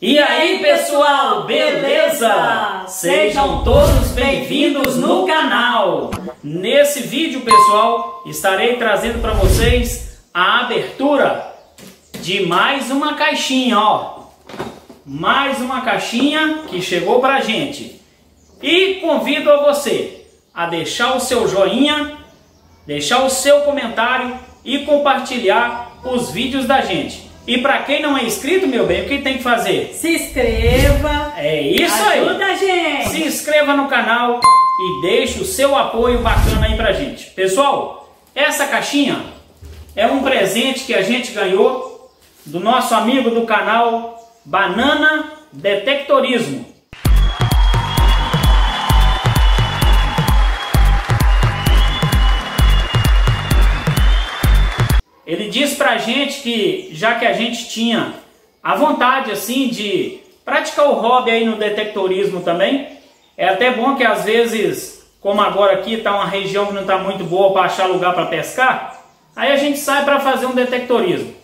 E aí pessoal, beleza? Sejam todos bem-vindos no canal. Nesse vídeo, pessoal, estarei trazendo para vocês a abertura de mais uma caixinha, ó. Mais uma caixinha que chegou pra gente. E convido a você a deixar o seu joinha, deixar o seu comentário e compartilhar os vídeos da gente. E para quem não é inscrito, meu bem, o que tem que fazer? Se inscreva. É isso ajuda aí. Ajuda a gente. Se inscreva no canal e deixe o seu apoio bacana aí pra gente. Pessoal, essa caixinha é um presente que a gente ganhou do nosso amigo do canal Banana Detectorismo. Ele diz pra gente que já que a gente tinha a vontade assim de praticar o hobby aí no detectorismo também, é até bom que às vezes, como agora aqui está uma região que não está muito boa para achar lugar para pescar, aí a gente sai para fazer um detectorismo.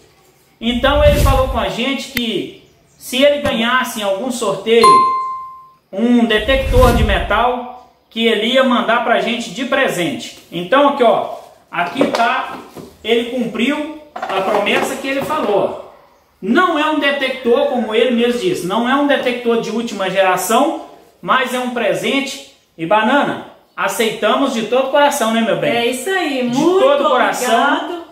Então ele falou com a gente que se ele ganhasse em algum sorteio um detector de metal, que ele ia mandar para a gente de presente. Então aqui ó, aqui está ele cumpriu a promessa que ele falou. Não é um detector, como ele mesmo disse, não é um detector de última geração, mas é um presente. E banana, aceitamos de todo coração, né, meu bem? É isso aí, de muito todo coração.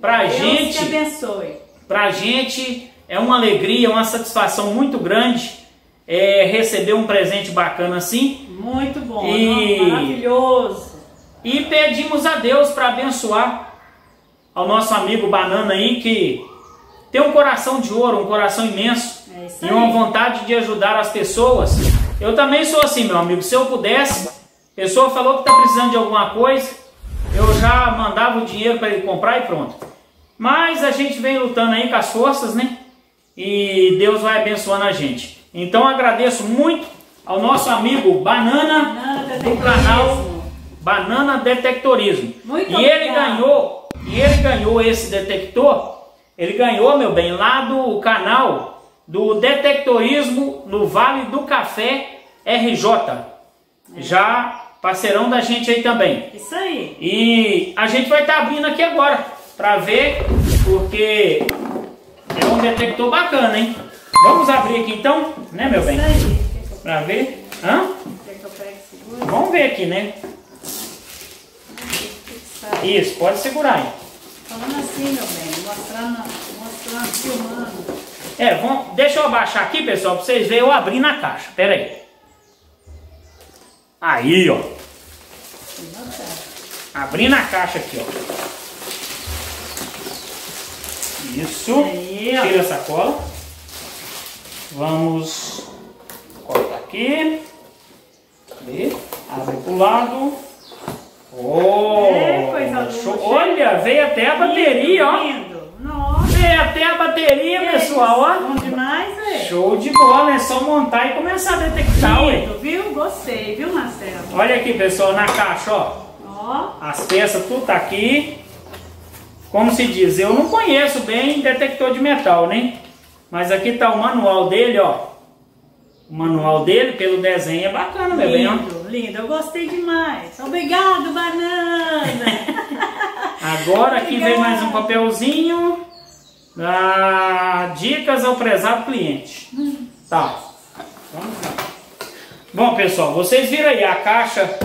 Pra Deus gente, te abençoe. pra gente é uma alegria, uma satisfação muito grande é, receber um presente bacana assim. Muito bom, E- maravilhoso. E pedimos a Deus para abençoar ao nosso amigo Banana aí, que tem um coração de ouro, um coração imenso É e uma vontade de ajudar as pessoas. Eu também sou assim, meu amigo. Se eu pudesse, a pessoa falou que está precisando de alguma coisa, eu já mandava o dinheiro para ele comprar e pronto. Mas a gente vem lutando aí com as forças, né? E Deus vai abençoando a gente. Então agradeço muito ao nosso amigo Banana Banana do canal. Banana Detectorismo. Muito e ele obrigada. ganhou, e ele ganhou esse detector, ele ganhou, meu bem, lá do canal do Detectorismo no Vale do Café RJ. Já parceirão da gente aí também. Isso aí. E a gente vai estar abrindo aqui agora para ver, porque é um detector bacana, hein? Vamos abrir aqui então, né, meu bem? Isso aí. Para ver. Hã? Vamos ver aqui, né? Fixar. Isso, pode segurar aí. Falando assim, meu bem, mostrando, mostrando, filmando. É, vamos, deixa eu abaixar aqui, pessoal, pra vocês verem eu abrir na caixa. Pera aí. Aí, ó. Abri na caixa aqui, ó. Isso. Aí, ó. Tira a sacola. Vamos cortar aqui. Cadê? Abre pro lado. Oh, É, coisa show. Olha, veio até a bateria, ó. Lindo. Nossa. Veio até a bateria, que pessoal, isso. ó. Bom demais, é. Show de bola, é só montar e começar a detectar, ué. Lindo, viu? Gostei, viu, Marcelo? Olha aqui, pessoal, na caixa, ó. Ó, As peças tudo tá aqui. Como se diz, eu não conheço bem detector de metal, né? Mas aqui tá o manual dele, ó. O manual dele, pelo desenho, é bacana, meu bem, ó. Lindo, lindo. Eu gostei demais. Obrigado, banana. Agora aqui vem Obrigada. mais um papelzinho. Ah, dicas ao prezado cliente. Tá. Vamos lá. Bom, pessoal, vocês viram aí a caixa.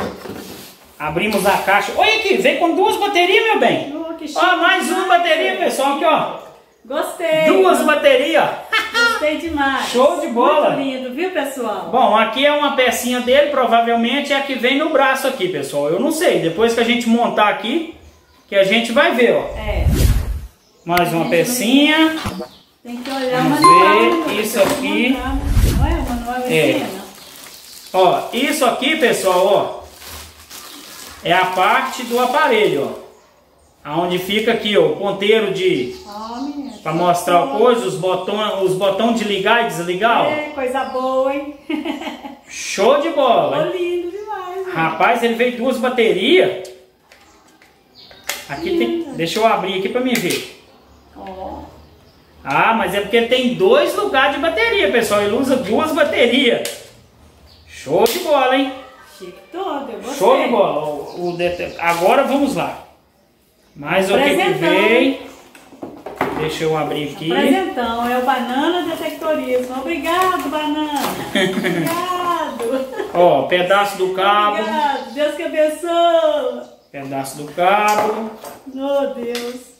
Abrimos a caixa. Olha aqui, vem com duas baterias, meu bem. Oh, Ó, mais uma bateria, pessoal, aqui, ó. Gostei. Duas baterias. Gostei demais. Show de bola. Muito lindo, viu, pessoal? Bom, aqui é uma pecinha dele, provavelmente é a que vem no braço aqui, pessoal. Eu não sei, depois que a gente montar aqui, que a gente vai ver, ó. É. Mais uma pecinha. Tem que olhar Vamos manual. ver né? isso aqui. montar. Não é? O manual É. ensina. Ó, isso aqui, pessoal, ó, é a parte do aparelho, ó. Aonde fica aqui, ó, o ponteiro de Ó, menina. Para mostrar o coisa, os botões, os botões de ligar e desligar, ó. É, coisa boa, hein? Show de bola. Ficou lindo demais. né? Rapaz, ele veio duas baterias. Aqui tem, deixa eu abrir aqui para me ver. Ó. Ah, mas é porque tem dois lugares de bateria, pessoal. Ele usa duas baterias. Show de bola, hein? Chique todo, eu gostei. Show de bola. O, o Agora vamos lá. Mais o que, que vem? Deixa eu abrir aqui. Apresentão, é o Banana Detectorismo. Obrigado, Banana. Obrigado. Ó, pedaço do cabo. Obrigado. Deus que abençoe. Pedaço do cabo. Oh, Deus.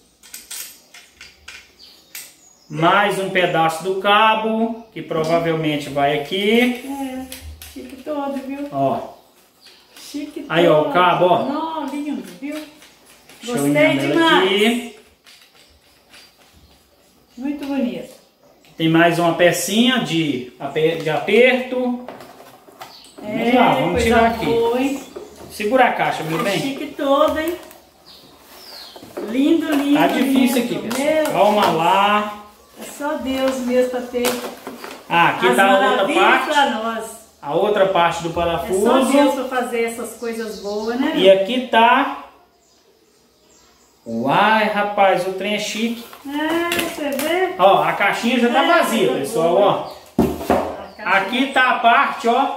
Mais um pedaço do cabo, que provavelmente vai aqui. É, chique todo, viu? Ó, Chique Aí, ó, o todo. cabo, ó. Não, lindo, viu? Gostei demais. aqui. Muito bonito. Tem mais uma pecinha de, de aperto. Vamos É, lá, vamos tirar aqui. Hein? Segura a caixa, meu bem. Chique todo, hein? Lindo, lindo. Tá difícil lindo. aqui, pessoal. Calma lá. é só Deus mesmo para ter Ah, aqui as tá a outra parte. A outra parte do É só parafuso. Deus para fazer essas coisas boas, né? E aqui tá. Uai, rapaz, o trem é chique. É, você vê? Ó, a caixinha já tá É, vazia, coisa pessoal, ó. Aqui tá a parte, ó,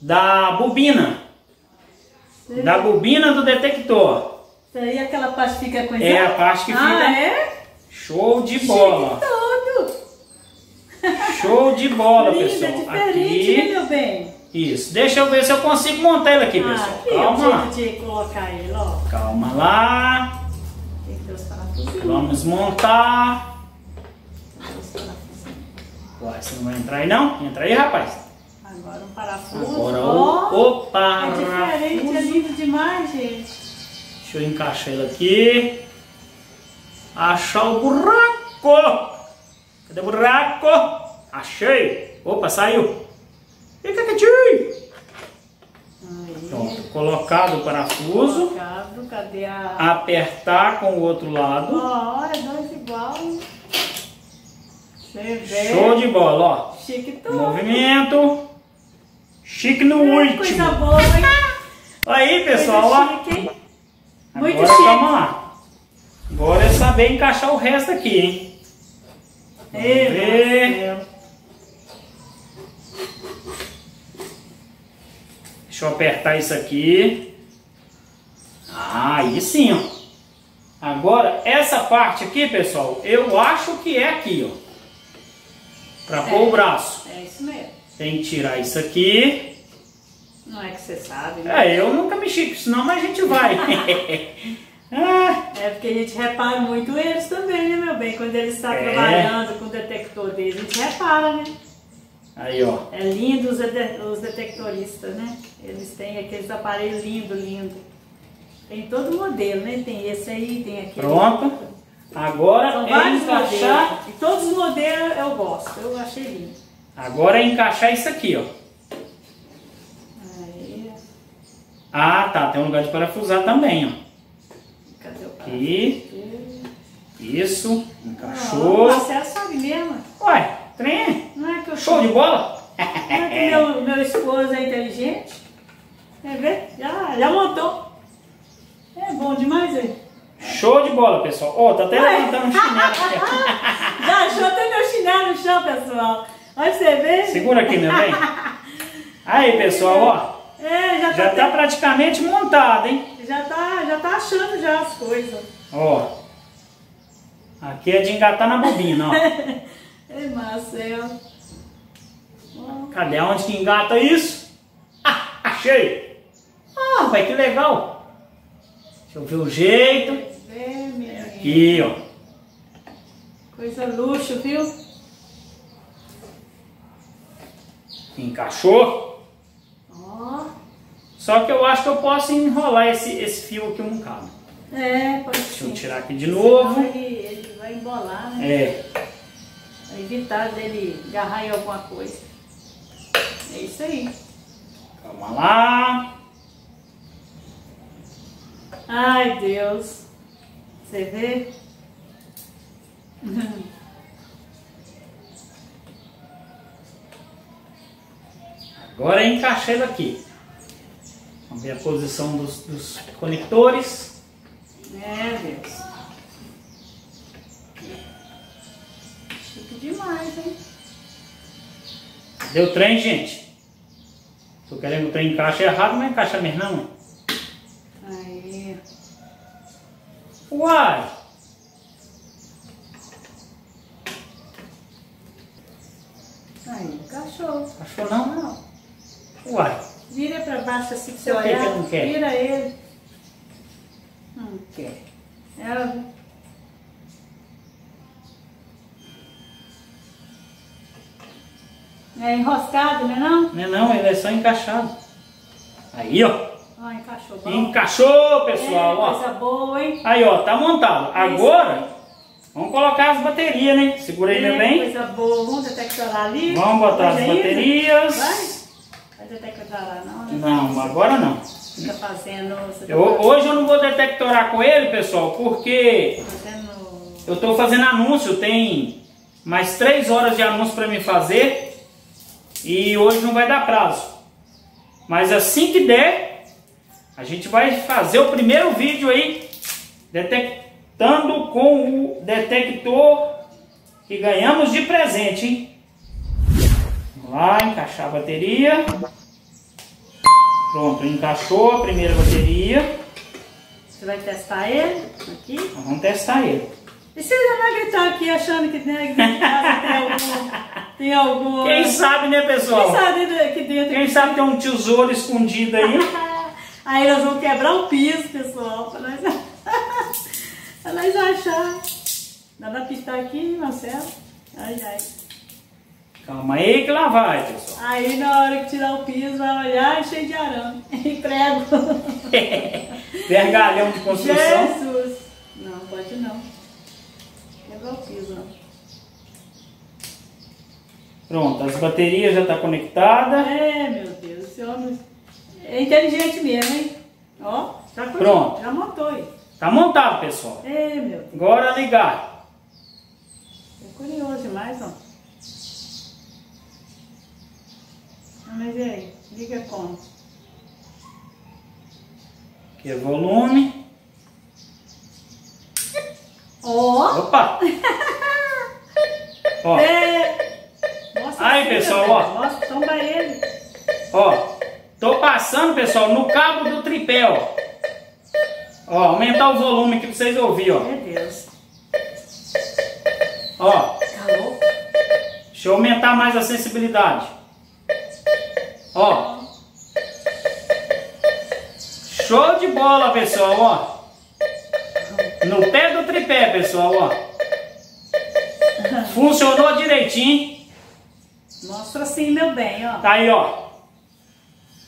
da bobina. Da bobina do detector. Isso aí aquela parte fica com É a parte que ah, fica- é? Show de bola. Chique todo. Show de bola, Lindo, é pessoal. diferente, né, Aqui. meu bem? Isso. Deixa eu ver se eu consigo montar ele aqui, Ah, pessoal. aqui Calma lá. de colocar ele, ó. Calma lá. Tem que ter os parafusinhos. Vamos montar. Uai, você não vai entrar aí não? Entra aí, rapaz. Agora um parafuso. Agora o, o É diferente, é parafuso. lindo demais, gente. Deixa eu encaixar ele aqui. Achar o buraco. Cadê o buraco? Achei. Opa, saiu. Quietinho. Aí. Pronto, colocado o parafuso. Colocado, cadê a... Apertar com o outro lado. Ó, é dois igual. Show de bola, ó. Chique todo. Movimento. Chique no É, último. Coisa boa, hein? Aí, pessoal, ó. chique? Muito Agora chique. calma lá. Agora é saber encaixar o resto aqui, hein? Vamos Ei, ver. Deixa eu apertar isso aqui. Ah, aí sim, ó. Agora, essa parte aqui, pessoal, eu acho que é aqui, ó. Pra pôr o braço. É isso mesmo. Tem que tirar isso aqui. Não é que você sabe, né? É, eu nunca mexi com isso não, mas a gente vai. ah, É porque a gente repara muito eles também, né, meu bem? Quando eles estão É. trabalhando com o detector deles, a gente repara, né? Aí, ó. É lindo os, os detectoristas, né? Eles têm aqueles aparelhos lindo, lindo. Tem todo modelo, né? Tem esse aí, tem aquele. Pronto. Agora São é encaixar. modelos. E todos os modelos eu gosto. Eu achei lindo. Agora é encaixar isso aqui, ó. Aí, Ah, tá. Tem um lugar de parafusar também, ó. cadê o cara? Aqui. Isso. Ah, Encaixou. Marcelo sabe mesmo. Ué, trem. Não é que eu Show de bola? Não é que meu, meu esposo é inteligente. Quer ver? Já, já montou. É bom demais, hein? Show de bola, pessoal. Ó, tá até Ué. levantando um chinelo aqui. Já achou até meu chinelo no chão, pessoal. Olha você ver. Segura aqui, meu bem. Aí, pessoal, ó. É, já, Já tá, tá praticamente montado, hein? já tá, já tá achando já as coisas. Ó. Aqui é de engatar na bobina, ó. Ei, Marcelo. Ó, Cadê onde que engata isso? Ah, achei! Ah, vai que legal! Deixa eu ver o jeito. vê, menino. Aqui, ó. Coisa luxo, viu? Encaixou. Ó. Só que eu acho que eu posso enrolar esse, esse fio aqui um cabo. É, pode Deixa eu sim. tirar aqui de novo. Ele, ele vai embolar, né? É. Evitar dele agarrar em alguma coisa. É isso aí. Calma lá. Ai, Deus. Você vê? Agora é encaixar ele aqui. Vamos ver a posição dos, dos conectores. É, Deus. Mais, hein? Deu trem, gente. Tô querendo que o trem encaixe errado, mas encaixa mesmo não. Aí. Uai! Aí, encaixou. Achou não? Não. Uai! Vira pra baixo assim pra você que olhar. que não quer? Vira ele. Não quer. Ela... É enroscado, né não? Não é não, ele é só encaixado. Aí, ó. Ó, encaixou bom. Encaixou, pessoal, é, ó. coisa boa, hein? Aí, ó, tá montado. Agora, vamos colocar as baterias, né? Segura aí, É, bem. coisa boa. Vamos detectar ali. Vamos botar as Hoje baterias. Vai? Vai detectar lá não, né? Não, agora não. Fica fazendo... Você tá Eu- hoje eu não vou detectorar com ele, pessoal, porque fazendo... eu tô fazendo anúncio. Tem mais três horas de anúncio para me fazer. E hoje não vai dar prazo. Mas assim que der, a gente vai fazer o primeiro vídeo aí detectando com o detector que ganhamos de presente, hein? Vamos lá, encaixar a bateria. Pronto, encaixou a primeira bateria. Você vai testar ele aqui? Vamos testar ele. E se ele vai gritar aqui achando que tem algum... Tem algum... Quem sabe, né, pessoal? Quem sabe aqui dentro... Quem sabe tem um tesouro escondido aí. Aí nós vamos quebrar o piso, pessoal, pra nós, pra nós achar. Dá pra pistar aqui, Marcelo? Ai, ai. Calma aí que lá vai, pessoal. Aí na hora que tirar o piso, vai olhar cheio de arame. E prego. Vergalhão de construção. Jesus! Não, pode não. Quebrar o piso, não. Pronto, as baterias já estão tá conectadas. É, meu Deus, esse homem é inteligente mesmo, hein? Ó, já foi- Pronto. Já montou aí. Tá montado, pessoal. É, meu Deus. Agora ligar. É curioso demais, ó. Ah, Mas e aí? Liga como? Aqui é volume. Ó! Opa! Ó, É. Aí, pessoal, ó. Tomba ele. ó. Tô passando, pessoal, no cabo do tripé, ó. Ó, aumentar o volume aqui pra vocês ouvirem, ó. Meu Deus. Ó, Calou? deixa eu aumentar mais a sensibilidade. Ó. Show de bola, pessoal, ó. No pé do tripé, pessoal, ó. Funcionou direitinho. Mostra assim, meu bem, ó. Tá aí, ó.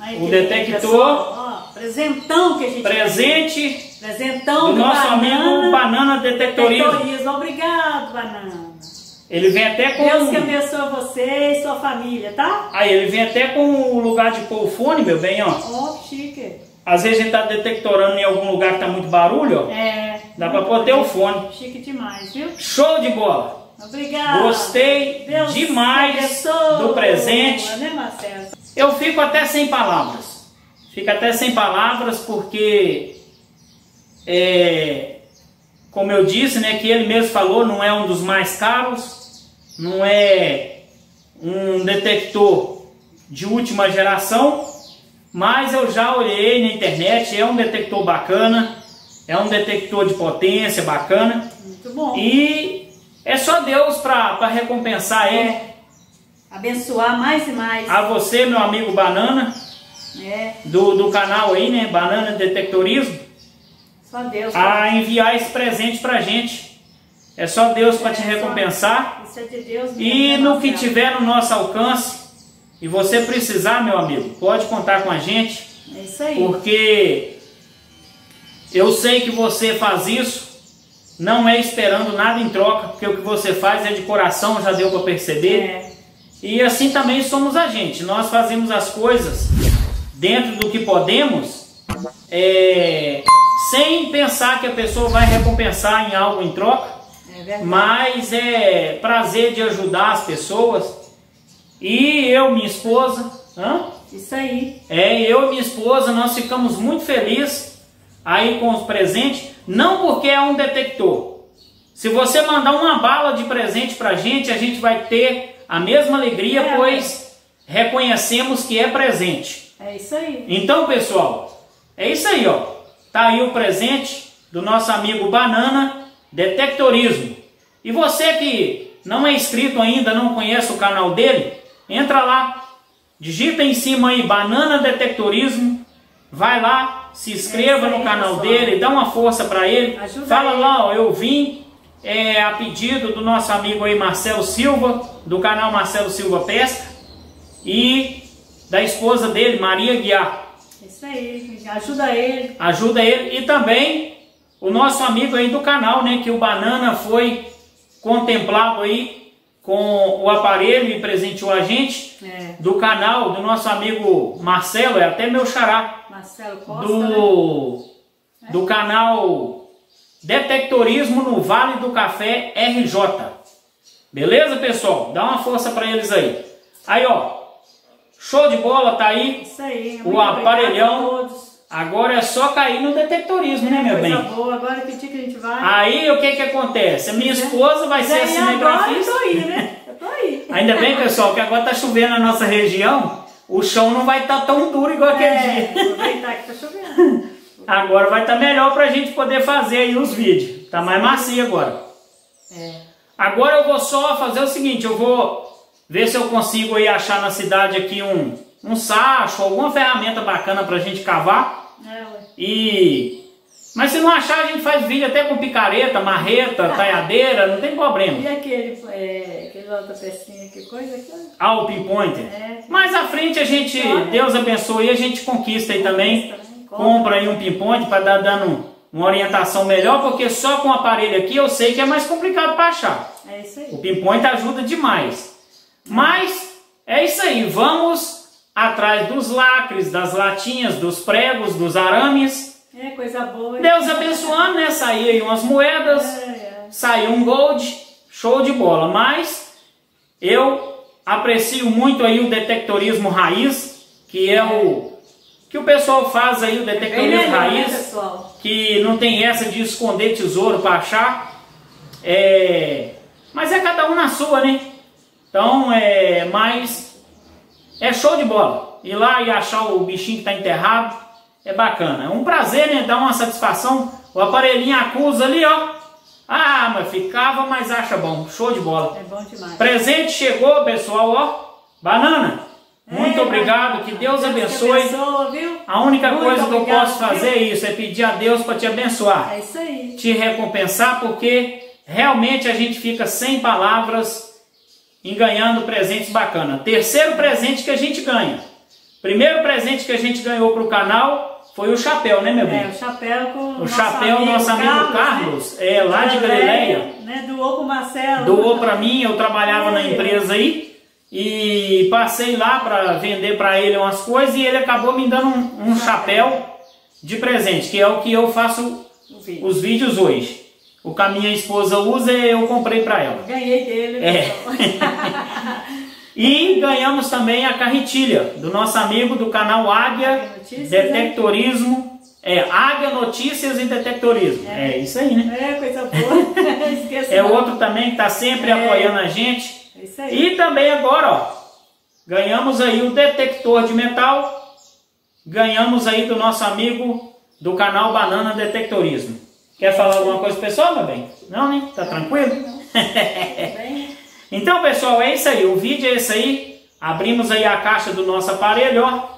Aí, O detector. pessoal, Ó, presentão que a gente Presente Presentão do nosso amigo Banana Detectorismo. Detectorismo. Obrigado, Banana. Ele vem até com. Deus que abençoe você e sua família, tá? Aí, ele vem até com o lugar de pôr o fone, meu bem, ó. Ó, chique. Às vezes a gente tá detectorando em algum lugar que tá muito barulho, ó. É. Dá pra pôr até o fone. Chique demais, viu? Show de bola! Obrigada. Gostei Deus demais do presente. Né? Eu fico até sem palavras. Fico até sem palavras porque, é, como eu disse, né, que ele mesmo falou, não é um dos mais caros, não é um detector de última geração, mas eu já olhei na internet, é um detector bacana, é um detector de potência bacana Muito bom. e é só Deus para recompensar ele. É. Abençoar mais e mais. A você, meu amigo Banana, É. do, do canal aí, né? Banana Detectorismo, Só Deus. a enviar esse presente pra gente. É só Deus para te É, só- recompensar. Isso é de Deus mesmo, E né, no que tiver no nosso alcance, e você precisar, meu amigo, pode contar com a gente, É isso aí. porque eu sei que você faz isso, não é esperando nada em troca, porque o que você faz é de coração, já deu para perceber. É. E assim também somos a gente. Nós fazemos as coisas dentro do que podemos, é, sem pensar que a pessoa vai recompensar em algo em troca, É mas é prazer de ajudar as pessoas. E eu, minha esposa, hã? Isso aí. É, eu e minha esposa, nós ficamos muito felizes aí com os presentes, não porque é um detector. Se você mandar uma bala de presente pra gente, a gente vai ter a mesma alegria, É. pois reconhecemos que é presente. É isso aí. Então, pessoal, é isso aí, ó. Tá aí o presente do nosso amigo Banana Detectorismo. E você que não é inscrito ainda, não conhece o canal dele, entra lá, digita em cima aí Banana Detectorismo, vai lá, se inscreva no canal dele, dá uma força para ele. Fala lá, ó, eu vim é, a pedido do nosso amigo aí Marcelo Silva, do canal Marcelo Silva Pesca, e da esposa dele, Maria Guiar. Isso aí. Ajuda ele. Ajuda ele e também o nosso amigo aí do canal, né, que o Banana foi contemplado aí com o aparelho e presenteou a gente É. do canal do nosso amigo Marcelo, é até meu xará, Marcelo Costa. né? do do canal Detectorismo no Vale do Café RJ. Beleza, pessoal? Dá uma força para eles aí. Aí, ó. Show de bola, tá aí. Isso aí. O aparelhão. Agora é só cair no detectorismo, né, meu bem? boa. Agora que dia que a gente vai? Aí o que que acontece? A minha esposa vai ser Daí agora eu tô cinegrafista. aí, né? Eu tô aí. Ainda bem, pessoal, que agora tá chovendo na nossa região. O chão não vai estar tão duro igual aquele É, dia. aproveitar que tá chovendo. Agora vai estar melhor pra gente poder fazer aí os vídeos. Tá mais macio agora. É. Agora eu vou só fazer o seguinte, eu vou ver se eu consigo aí achar na cidade aqui um, um sacho, alguma ferramenta bacana pra gente cavar. É, ué. E. Mas se não achar, a gente faz vídeo até com picareta, marreta, taiadeira, não tem problema. E aquele, é, aquele outra pecinha, que coisa que Ah, o pinpointer. É. Mais à frente a gente, Olha. Deus abençoe, a gente conquista aí também. Conquista, né? Compra aí um pinpointer para dar dando uma orientação melhor, porque só com o aparelho aqui eu sei que é mais complicado para achar. É isso O aí. pinpointer ajuda demais. Mas é isso aí, vamos atrás dos lacres, das latinhas, dos pregos, dos arames. É coisa boa. Deus abençoando, né? Sair aí umas moedas. É, é. saiu um gold, show de bola. Mas eu aprecio muito aí o detectorismo raiz, que é o que o pessoal faz aí o detectorismo né, raiz, pessoal? que não tem essa de esconder tesouro para achar. É, mas é cada um na sua, né? Então é mais é show de bola. Ir lá e achar o bichinho que está enterrado é bacana. É um prazer, né? Dá uma satisfação. O aparelhinho acusa ali, ó. Ah, mas ficava, mas acha bom. Show de bola. É bom demais. Presente chegou, pessoal, ó. Banana. Muito É, obrigado. Que Deus te abençoe. abençoe, viu? A única Muito coisa que eu posso fazer é isso, é pedir a Deus para te abençoar É isso aí. te recompensar, porque realmente a gente fica sem palavras em ganhando presentes bacanas. Terceiro presente que a gente ganha. Primeiro presente que a gente ganhou para o canal foi o chapéu, né, meu É, bem? o chapéu com O chapéu, nosso amigo Carlos, é, lá de Galileia. Né, doou pro Marcelo. Doou para mim, eu trabalhava na É. empresa aí e passei lá para vender para ele umas coisas e ele acabou me dando um, um chapéu de presente, que é o que eu faço vídeo. os vídeos hoje. O que a minha esposa usa, eu comprei para ela. Ganhei dele. É. E ganhamos também a carretilha do nosso amigo do canal Águia Notícias, né? Detectorismo. É, Águia Notícias e Detectorismo. É, isso aí, né? É, coisa boa. É não. outro também que está sempre É. apoiando a gente. É isso aí. E também agora, ó, ganhamos aí o detector de metal. Ganhamos aí do nosso amigo do canal Banana Detectorismo. Quer falar alguma coisa pessoal, meu bem? Não, né? Tá tranquilo? Bem, Então, pessoal, é isso aí. O vídeo é esse aí. Abrimos aí a caixa do nosso aparelho, ó.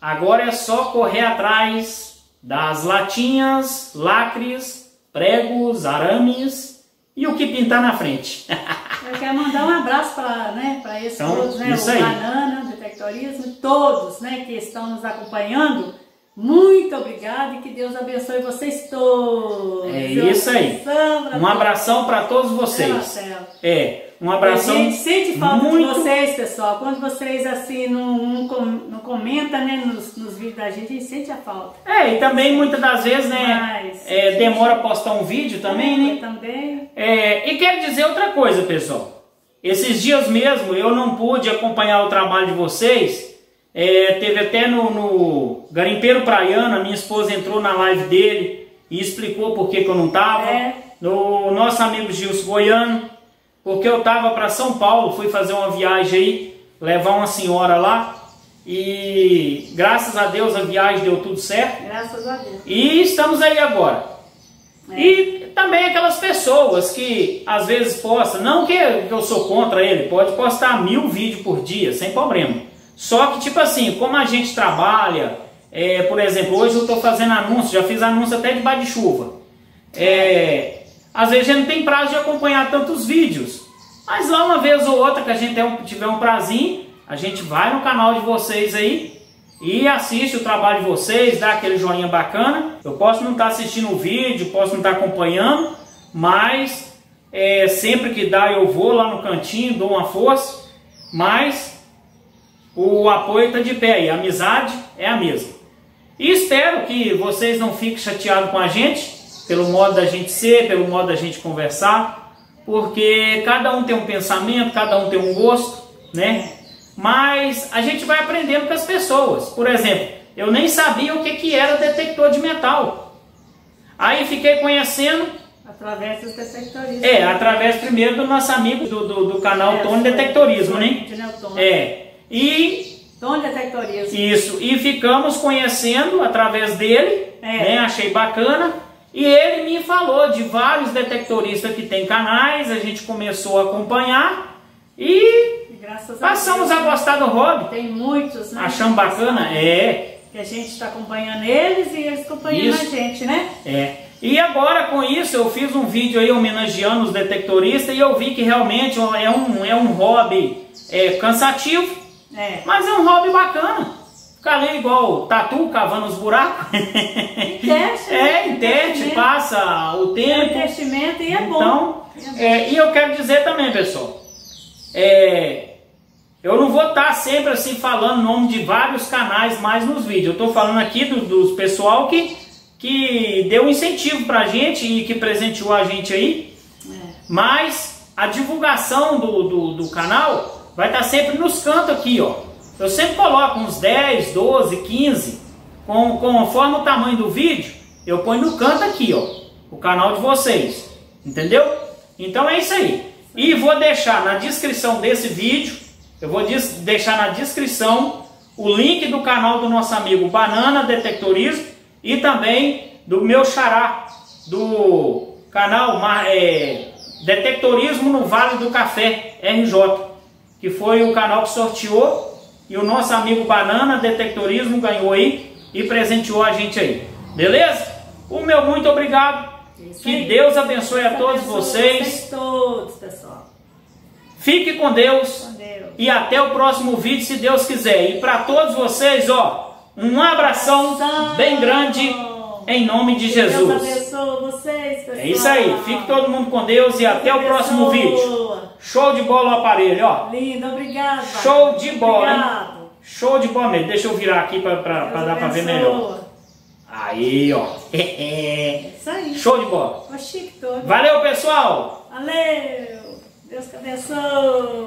Agora é só correr atrás das latinhas, lacres, pregos, arames e o que pintar na frente. eu quero mandar um abraço para né, pra esses Então, todos, né? isso o aí. Banana, o Detectorismo, todos né, que estão nos acompanhando. Muito obrigada e que Deus abençoe vocês todos. É isso aí. Um abração para todos vocês. Marcelo. É, um abração a gente sente falta muito de vocês, pessoal. Quando vocês assim não, não, não comentam né, nos, nos vídeos da gente, a gente sente a falta. É, e também muitas das vezes, né, Mas- é, demora a postar um vídeo também, né? Também. É, e quero dizer outra coisa, pessoal. Esses dias mesmo eu não pude acompanhar o trabalho de vocês. É, teve até no, no Garimpeiro Praiana, minha esposa entrou na live dele e explicou por que, que eu não estava. É. no nosso amigo Gilson Goiano, porque eu tava para São Paulo, fui fazer uma viagem aí, levar uma senhora lá, e graças a Deus a viagem deu tudo certo. Graças a Deus. E estamos aí agora. É. E também aquelas pessoas que às vezes postam, não que eu sou contra ele, pode postar mil vídeos por dia, sem problema. Só que, tipo assim, como a gente trabalha, é, por exemplo, hoje eu estou fazendo anúncio, já fiz anúncio até de de chuva. É, às vezes a gente não tem prazo de acompanhar tantos vídeos. Mas lá uma vez ou outra que a gente tiver um prazinho, a gente vai no canal de vocês aí e assiste o trabalho de vocês, dá aquele joinha bacana. Eu posso não estar assistindo o vídeo, posso não estar acompanhando, mas é, sempre que dá eu vou lá no cantinho, dou uma força, mas o apoio está de pé e a amizade é a mesma. E espero que vocês não fiquem chateados com a gente, pelo modo da gente ser, pelo modo da gente conversar, porque cada um tem um pensamento, cada um tem um gosto, né? Mas a gente vai aprendendo com as pessoas. Por exemplo, eu nem sabia o que, que era detector de metal. Aí fiquei conhecendo. Através dos detectoristas. É, através primeiro do nosso amigo do, do, do canal É, Tony Detectorismo, né? É. E Tom detectorismo. Isso, e ficamos conhecendo através dele, É. né? Achei bacana. E ele me falou de vários detectoristas que tem canais, a gente começou a acompanhar e passamos a a Deus. gostar do hobby. Tem muitos, né? Achamos bacana? É, Que a gente está acompanhando eles e eles acompanhando Isso. a gente, né? é. E agora com isso eu fiz um vídeo aí homenageando os detectoristas e eu vi que realmente é um, é um hobby é, cansativo, É. mas é um hobby bacana. Ali igual tatu cavando os buracos. Teste, É, entende, passa o tempo. investimento e é bom. Então, bom. é, e eu quero dizer também, pessoal, é, eu não vou estar sempre assim falando o nome de vários canais mais nos vídeos. Eu estou falando aqui do, dos pessoal que, que deu um incentivo pra gente e que presenteou a gente aí. É. Mas a divulgação do, do, do canal vai estar sempre nos cantos aqui, ó. Eu sempre coloco uns 10, 12, 15, com, conforme o tamanho do vídeo, eu ponho no canto aqui, ó, o canal de vocês. Entendeu? Então é isso aí. E vou deixar na descrição desse vídeo, eu vou deixar na descrição o link do canal do nosso amigo Banana Detectorismo e também do meu xará, do canal é, Detectorismo no Vale do Café, RJ, que foi o canal que sorteou e o nosso amigo Banana Detectorismo ganhou aí e presenteou a gente aí. Beleza? O meu muito obrigado. Isso Que aí. Deus abençoe a todos Abençoe vocês. vocês todos, pessoal. Fique com Deus. Com Deus. E até o próximo vídeo, se Deus quiser. E para todos vocês, ó, um abração bem grande em nome de Deus Jesus. abençoe vocês, pessoal. É isso aí. Fique todo mundo com Deus e até o próximo vídeo. Show de bola o aparelho, ó. Lindo, obrigado. Show de bola, hein? Obrigado. Show de bola mesmo. Deixa eu virar aqui para dar para ver melhor. Aí, ó. É isso aí. Show de bola. Valeu, pessoal. Valeu. Deus te abençoe.